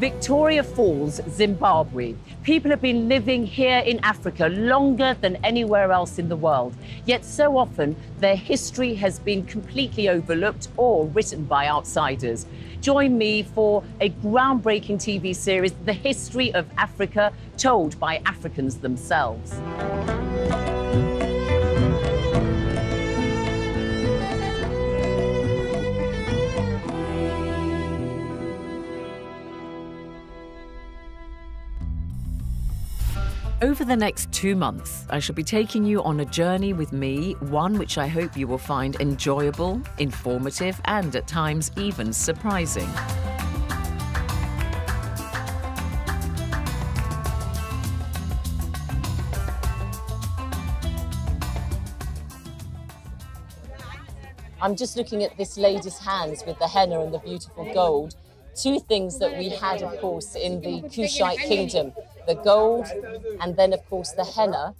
Victoria Falls, Zimbabwe. People have been living here in Africa longer than anywhere else in the world. Yet so often their history has been completely overlooked or written by outsiders. Join me for a groundbreaking TV series, The History of Africa, told by Africans themselves. Over the next two months, I shall be taking you on a journey with me, one which I hope you will find enjoyable, informative, and at times even surprising. I'm just looking at this lady's hands with the henna and the beautiful gold. Two things that we had, of course, in the Kushite kingdom the gold, and then, of course, the henna.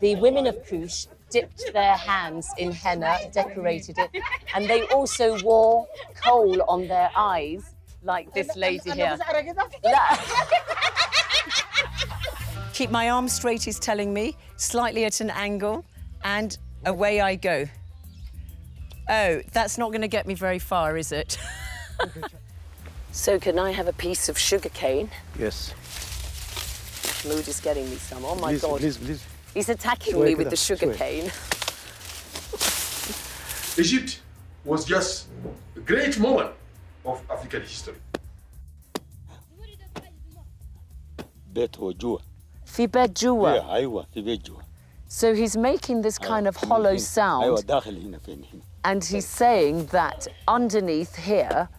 The women of Kush dipped their hands in henna, decorated it, and they also wore kohl on their eyes, like this lady here. Keep my arm straight, he's telling me, slightly at an angle, and away I go. Oh, that's not going to get me very far, is it? so, can I have a piece of sugar cane? Yes. Mood is getting me some. Oh my please, God. Please, please. He's attacking me with the sugar cane. Egypt was just a great moment of African history. بيت وجوه في بيت جوا. إيه، ايوه في بيت جوا So he's making this kind of hollow ايوه sound, داخل هنا فين هنا and he's saying that underneath here,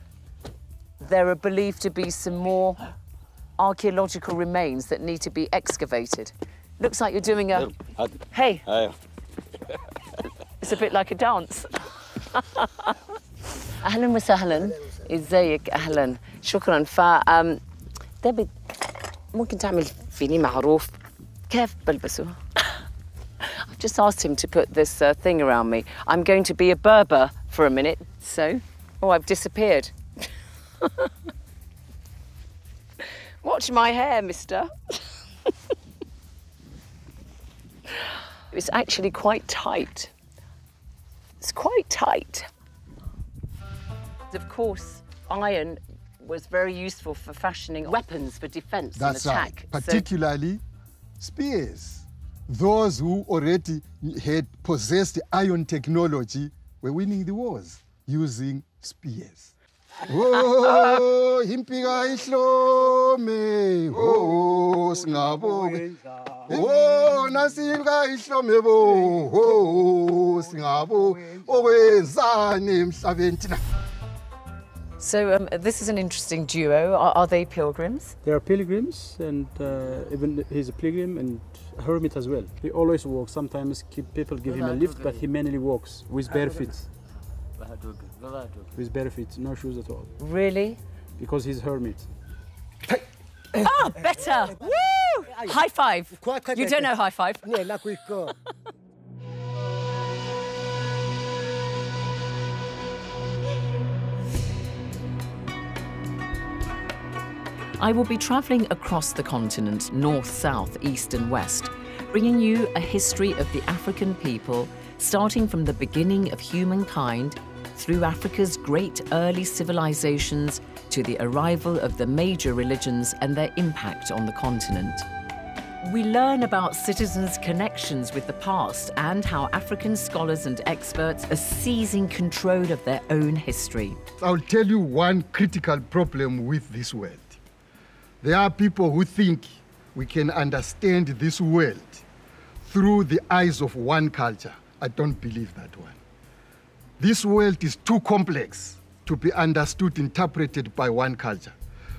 there are believed to be some more archaeological remains that need to be excavated. Looks like you're doing a. هذا Hey, ايوه it's a bit like a dance. اهلا وسهلا ازيك اهلا شكرا ف أم، تبي ممكن تعمل فيني معروف كيف بلبسه I've just asked him to put this uh, thing around me. I'm going to be a Berber for a minute, so oh, I've disappeared. Watch my hair, mister. it's actually quite tight. It's quite tight. Of course, iron was very useful for fashioning weapons for defense That's and right. attack. So- Particularly spears. Those who already had possessed iron technology were winning the wars using spears. Oh, impika ihlome. Oh, singabo. Oh, nasimka ihlome bo. Oh, singabo. Okwenzani emhlabeni thina? So um, this is an interesting duo. Are, are they pilgrims? They are pilgrims, and uh, even he's a pilgrim and a hermit as well. He always walks. Sometimes keep, people give him a lift, but he mainly walks with bare feet. With bare feet, no shoes at all, Really? because he's hermit. Ah, better! Woo! High five. You don't know high five. I will be travelling across the continent, north, south, east, and west, bringing you a history of the African people, starting from the beginning of humankind through Africa's great early civilizations to the arrival of the major religions and their impact on the continent. We learn about citizens' connections with the past and how African scholars and experts are seizing control of their own history. I'll tell you one critical problem with this world. There are people who think we can understand this world through the eyes of one culture. I don't believe that one. This world is too complex to be understood, interpreted by one culture.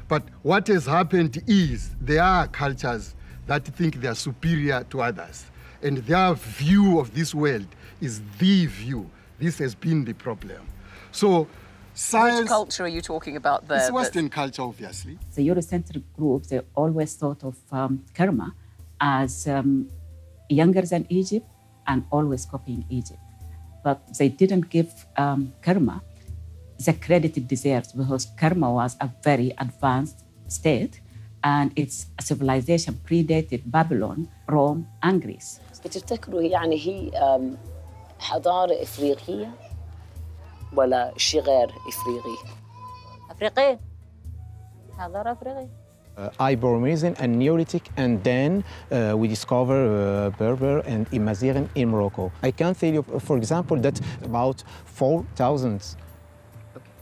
But what has happened is there are cultures that think they are superior to others. And their view of this world is the view. This has been the problem. So, science. Which culture are you talking about there? It's that- Western culture, obviously. the Eurocentric group, they always thought of um, Kerma as um, younger than Egypt and always copying Egypt but they didn't give um, Kerma the credit it deserves because Kerma was a very advanced state and its civilization predated Babylon, Rome, and Greece. بتفتكروا يعني هي حضارة إفريقية ولا شيء غير إفريقي؟ أفريقية حضارة أفريقية uh, Iberomaurusian and Neolithic, and then uh, we discover uh, Berber and Imaziren in Morocco. I can tell you, for example, that about 4,000,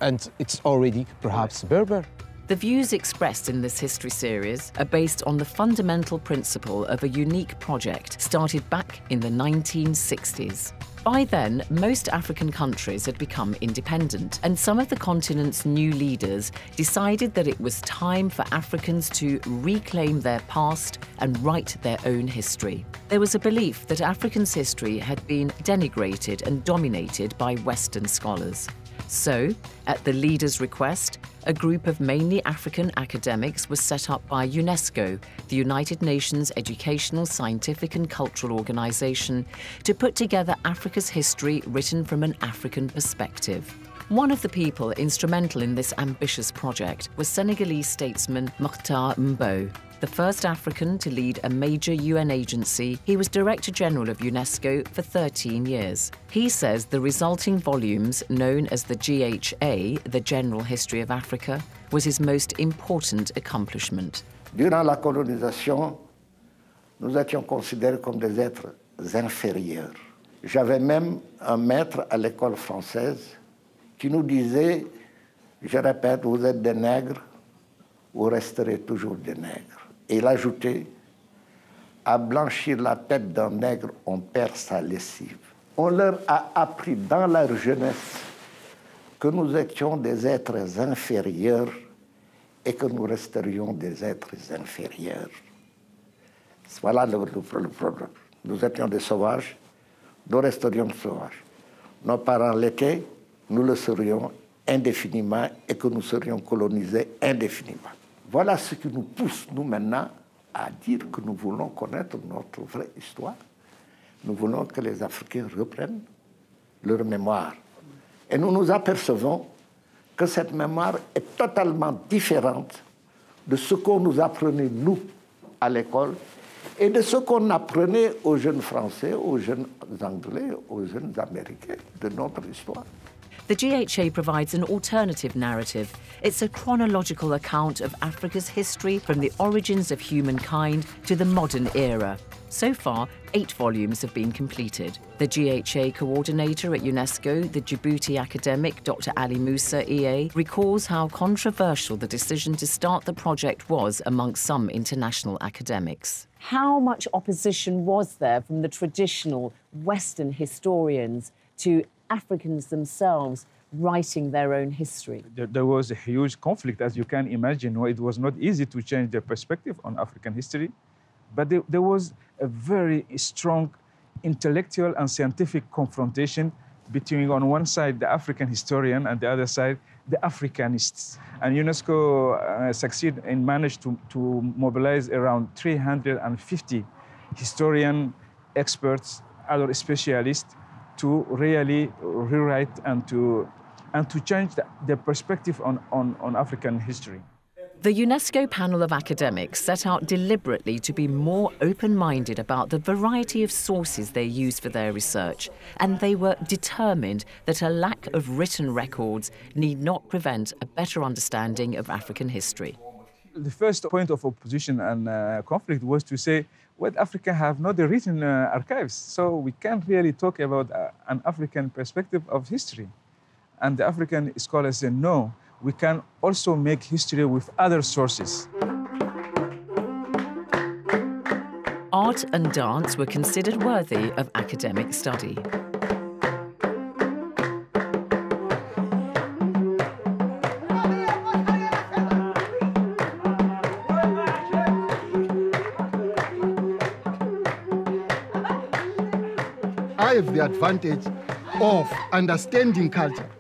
and it's already perhaps Berber. The views expressed in this history series are based on the fundamental principle of a unique project started back in the 1960s. By then, most African countries had become independent, and some of the continent's new leaders decided that it was time for Africans to reclaim their past and write their own history. There was a belief that Africans' history had been denigrated and dominated by Western scholars. So, at the leader's request, a group of mainly African academics was set up by UNESCO, the United Nations Educational, Scientific and Cultural Organization, to put together Africa's history written from an African perspective. One of the people instrumental in this ambitious project was Senegalese statesman Mokhtar Mbow. The first African to lead a major UN agency, he was Director General of UNESCO for 13 years. He says the resulting volumes, known as the GHA, the General History of Africa, was his most important accomplishment. Durant la colonisation, nous étions considérés comme des êtres inférieurs. J'avais même un maître à l'école française qui nous disait, je répète, vous êtes des nègres, vous resterez toujours des nègres. Et il ajoutait, à blanchir la tête d'un nègre, on perd sa lessive. On leur a appris dans leur jeunesse que nous étions des êtres inférieurs et que nous resterions des êtres inférieurs. Voilà le, le- le problème. Nous étions des sauvages, nous resterions sauvages. Nos parents l'étaient, nous le serions indéfiniment et que nous serions colonisés indéfiniment. Voilà ce qui nous pousse, nous, maintenant, à dire que nous voulons connaître notre vraie histoire. Nous voulons que les Africains reprennent leur mémoire. Et nous nous apercevons que cette mémoire est totalement différente de ce qu'on nous apprenait, nous, à l'école, et de ce qu'on apprenait aux jeunes Français, aux jeunes Anglais, aux jeunes Américains de notre histoire. The GHA provides an alternative narrative. It's a chronological account of Africa's history from the origins of humankind to the modern era. So far, eight volumes have been completed. The GHA coordinator at UNESCO, the Djibouti academic Dr. Ali Musa Iye, recalls how controversial the decision to start the project was amongst some international academics. How much opposition was there from the traditional Western historians to Africans themselves writing their own history? there, there was a huge conflict, as you can imagine. It was not easy to change the perspective on African history, but there, there was a very strong intellectual and scientific confrontation between, on one side, the African historian, and the other side, the Africanists. And UNESCO uh, succeeded and managed to, to mobilize around 350 historian experts, other specialists, to really rewrite and to, and to change the, the perspective on, on, on African history. The UNESCO panel of academics set out deliberately to be more open minded about the variety of sources they use for their research, and they were determined that a lack of written records need not prevent a better understanding of African history. The first point of opposition and uh, conflict was to say, well, Africa have not the written uh, archives, so we can't really talk about uh, an African perspective of history. And the African scholars said, no, we can also make history with other sources. Art and dance were considered worthy of academic study. Have the advantage of understanding culture,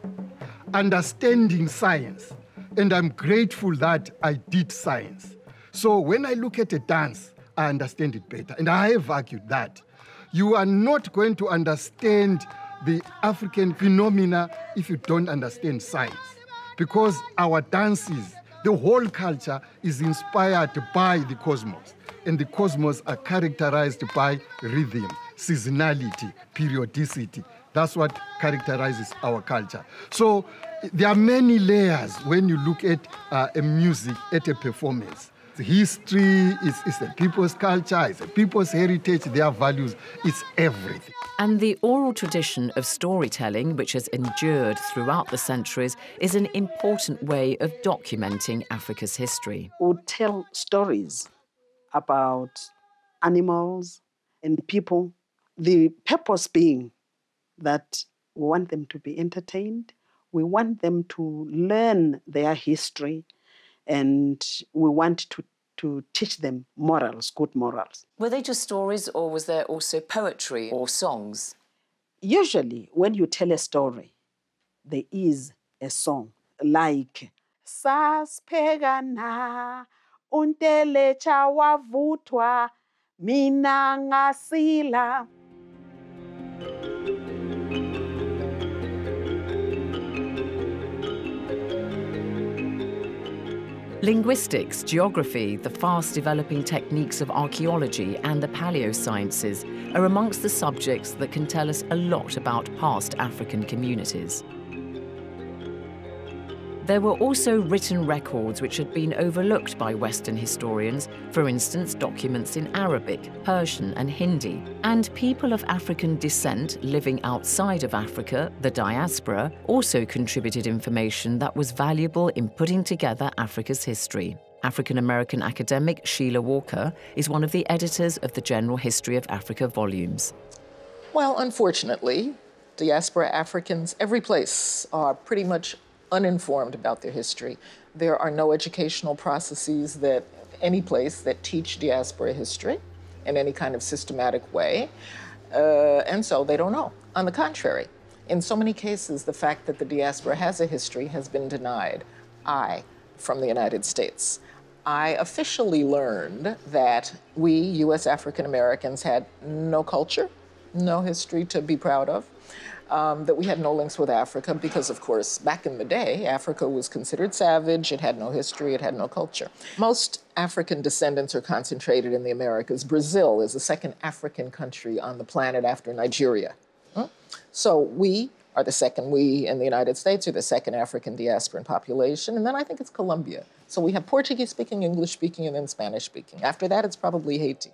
understanding science, and I'm grateful that I did science. So when I look at a dance, I understand it better. And I have argued that you are not going to understand the African phenomena if you don't understand science. Because our dances, The whole culture is inspired by the cosmos, and the cosmos are characterized by rhythm, seasonality, periodicity. That's what characterizes our culture. So there are many layers when you look at uh, a music, at a performance. The history is, is the people's culture, it's the people's heritage, their values, it's everything. And the oral tradition of storytelling, which has endured throughout the centuries, is an important way of documenting Africa's history. Would tell stories about animals and people, the purpose being that we want them to be entertained, we want them to learn their history, and we want to, to teach them morals, good morals. Were they just stories, or was there also poetry or songs? Usually, when you tell a story, there is a song like Saspegana untelecha mina ngasila Linguistics, geography, the fast developing techniques of archaeology, and the paleosciences are amongst the subjects that can tell us a lot about past African communities. There were also written records which had been overlooked by Western historians, for instance, documents in Arabic, Persian, and Hindi. And people of African descent living outside of Africa, the diaspora, also contributed information that was valuable in putting together Africa's history. African American academic Sheila Walker is one of the editors of the General History of Africa volumes. Well, unfortunately, diaspora Africans every place are pretty much uninformed about their history. There are no educational processes that any place that teach diaspora history in any kind of systematic way. Uh, and so they don't know. On the contrary, in so many cases, the fact that the diaspora has a history has been denied. I, from the United States, I officially learned that we, US African Americans, had no culture, no history to be proud of um, that we had no links with Africa because, of course, back in the day, Africa was considered savage, it had no history, it had no culture. Most African descendants are concentrated in the Americas. Brazil is the second African country on the planet after Nigeria. So we are the second, we in the United States are the second African diasporan population, and then I think it's Colombia. So we have Portuguese speaking, English speaking, and then Spanish speaking. After that, it's probably Haiti.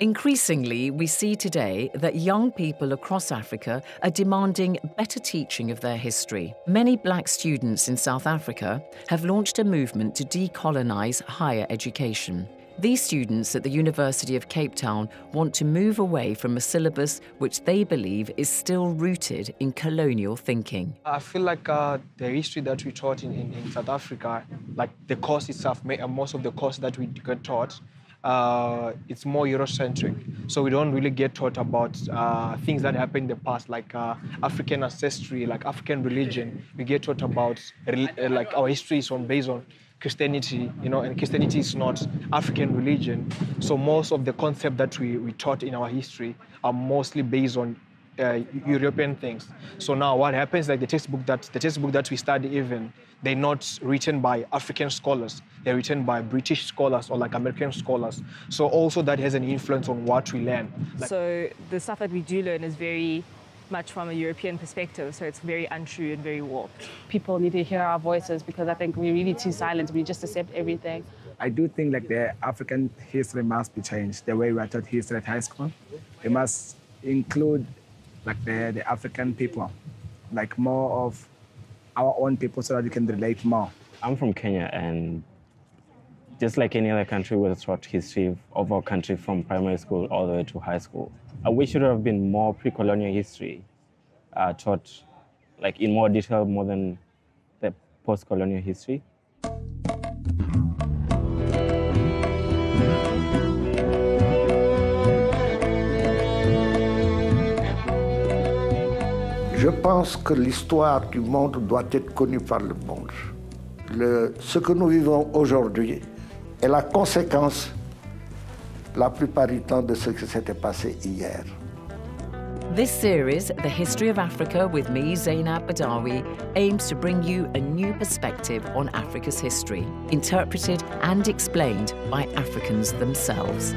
Increasingly, we see today that young people across Africa are demanding better teaching of their history. Many black students in South Africa have launched a movement to decolonize higher education. These students at the University of Cape Town want to move away from a syllabus which they believe is still rooted in colonial thinking. I feel like uh, the history that we taught in, in, in South Africa, like the course itself, most of the course that we get taught, uh, it's more Eurocentric. So we don't really get taught about uh, things that happened in the past, like uh, African ancestry, like African religion. We get taught about uh, like our history is on based on Christianity, you know, and Christianity is not African religion. So most of the concept that we, we taught in our history are mostly based on uh, European things. So now what happens like the textbook that the textbook that we study even they're not written by African scholars. They're written by British scholars or like American scholars. So also that has an influence on what we learn. Like so the stuff that we do learn is very much from a European perspective, so it's very untrue and very warped. People need to hear our voices because I think we're really too silent. We just accept everything. I do think like the African history must be changed. The way we are taught history at high school, it must include like the, the African people, like more of our own people so that we can relate more. I'm from Kenya and just like any other country, we're taught history of our country from primary school all the way to high school. It would have been more pre-colonial history uh, taught like in more detail more than the post-colonial history. Je pense que l'histoire du monde doit être connue par le monde. Le, ce que nous vivons aujourd'hui est la conséquence la plupart du temps de ce qui s'était passé hier. This series, The History of Africa with me, Zainab Badawi, aims to bring you a new perspective on Africa's history, interpreted and explained by Africans themselves.